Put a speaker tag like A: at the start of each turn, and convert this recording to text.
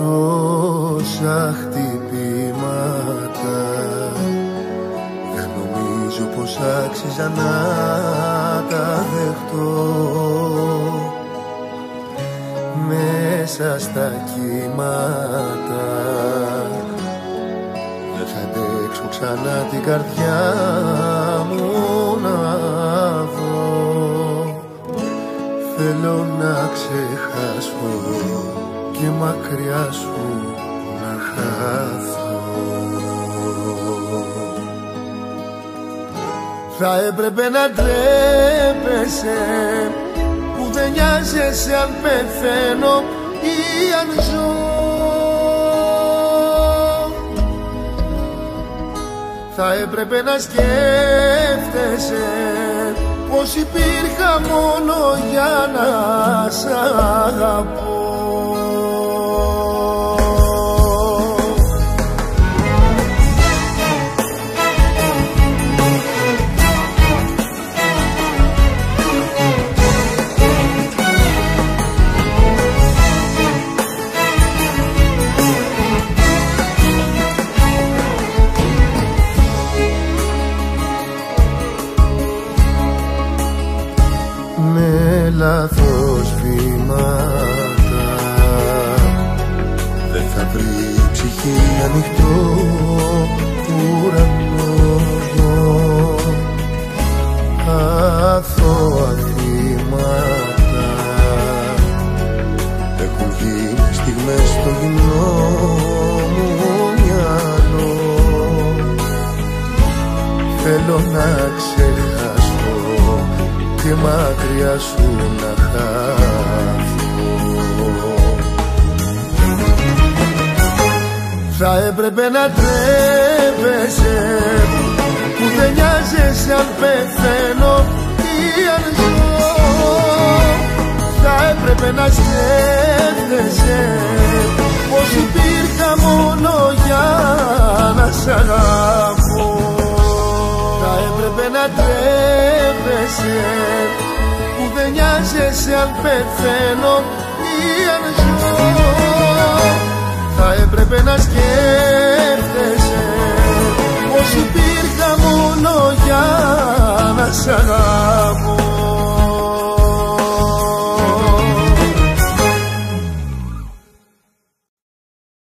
A: τόσα χτυπήματα. Δεν νομίζω πως άξιζα να τα δεχτώ. Μέσα στα κύματα. Δεν θα αντέξω ξανά την καρδιά μου να δω. Θέλω να ξεχάσω και μακριά σου να χάθω Θα έπρεπε να τρέπεσαι που δεν νοιάζεσαι αν πεθαίνω ή αν ζω. Θα έπρεπε να σκέφτεσαι πως υπήρχα μόνο για να σ' αγαπώ λάθος βήματα. Δεν θα βρει ψυχή ανοιχτό ουρανό. Αθώα θύματα Έχουν γίνει στιγμές στο γυμνό μου μυαλό. Θέλω να ξεχάσω και μακριά σου να χάθω Θα έπρεπε να τρέπεσαι που δεν νοιάζεσαι αν πεθαίνω ή αν ζω. Θα έπρεπε να σκέφτεσαι πως υπήρχα μόνο για να σ' αγαπώ. Θα έπρεπε να τρέπεσαι που δεν νοιάζεσαι αν πεθαίνω ή αν ζω. Θα έπρεπε να σκέφτεσαι πως υπήρχα μόνο για να σ' αγαπώ